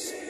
Christ.